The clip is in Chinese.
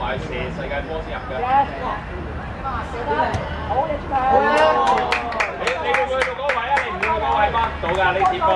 埋射世界波先入嘅。好嘢出嚟！你你會唔會去到嗰位啊？你唔會去嗰位嗎？到㗎你次波。